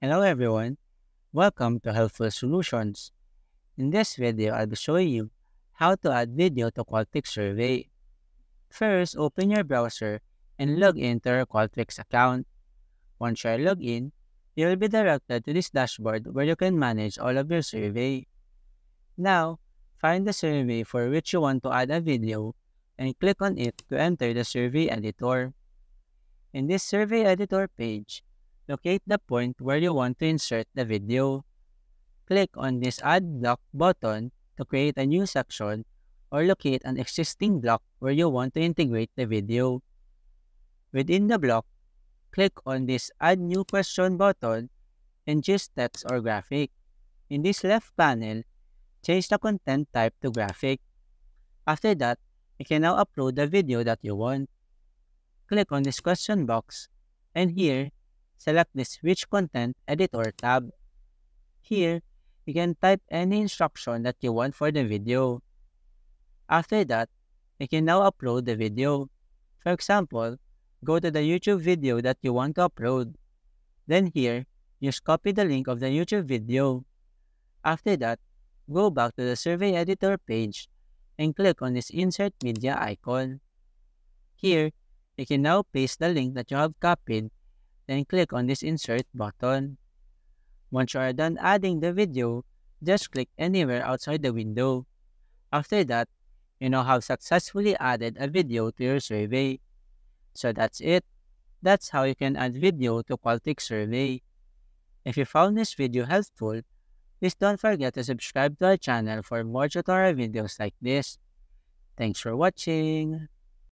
Hello everyone, welcome to Helpful Solutions. In this video, I'll be showing you how to add video to Qualtrics survey. First, open your browser and log into your Qualtrics account. Once you are logged in, you will be directed to this dashboard where you can manage all of your survey. Now, find the survey for which you want to add a video and click on it to enter the survey editor. In this survey editor page, locate the point where you want to insert the video. Click on this Add Block button to create a new section or locate an existing block where you want to integrate the video. Within the block, click on this Add New Question button and choose text or graphic. In this left panel, change the content type to graphic. After that, you can now upload the video that you want click on this question box, and here, select the Switch Content Editor tab. Here, you can type any instruction that you want for the video. After that, you can now upload the video. For example, go to the YouTube video that you want to upload. Then here, just copy the link of the YouTube video. After that, go back to the survey editor page and click on this insert media icon. Here, you can now paste the link that you have copied, then click on this insert button. Once you are done adding the video, just click anywhere outside the window. After that, you now have successfully added a video to your survey. So that's it. That's how you can add video to Qualtrics survey. If you found this video helpful, please don't forget to subscribe to our channel for more tutorial videos like this. Thanks for watching.